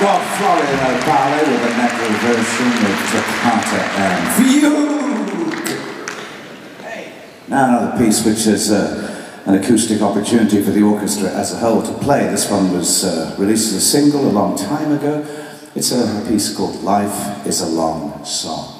got Florian Opahle with a metal version of Toccata and Fugue. Hey. Now another piece which is uh, an acoustic opportunity for the orchestra as a whole to play. This one was uh, released as a single a long time ago. It's a piece called Life is a Long Song.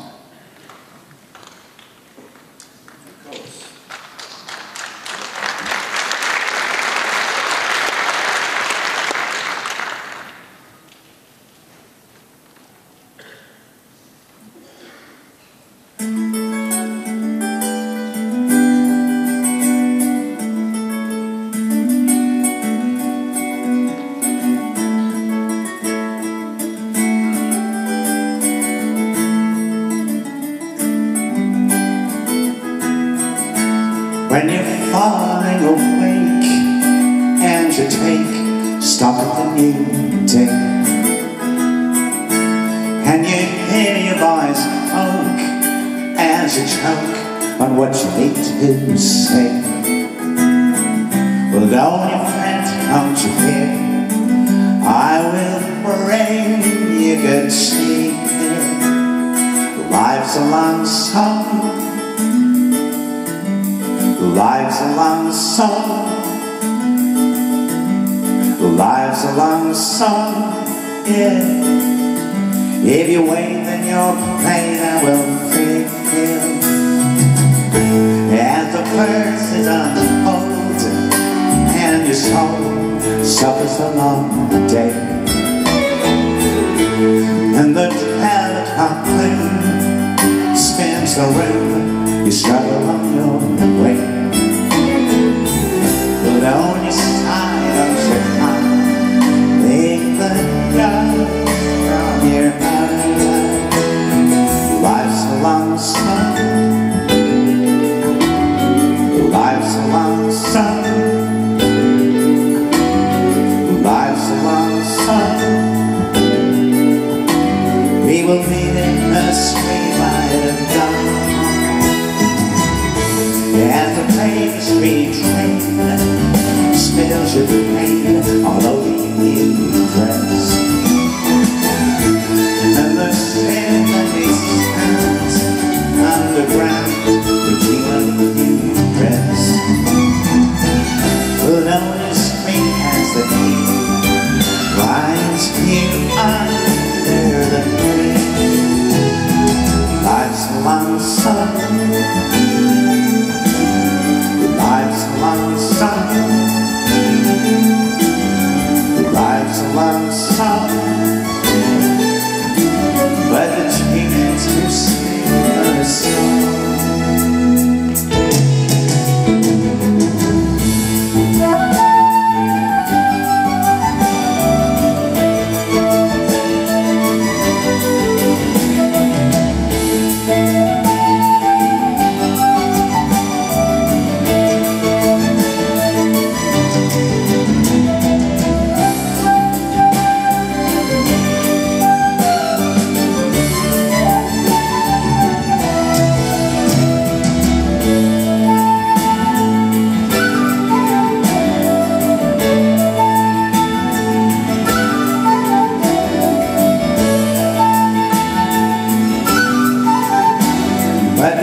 Take stock of the new day And you hear your voice poke as you choke on what you need to say? Well don't you fret, don't you fear? I will bring you good cheer Life's a long song. Life's a long song Life's a long song, yeah. If you wait then your pain I will feel As the verse is unfolding And your soul suffers a long day. And the teletop moon spins the room You struggle on your way. But spills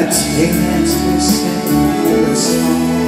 But the chance to sing song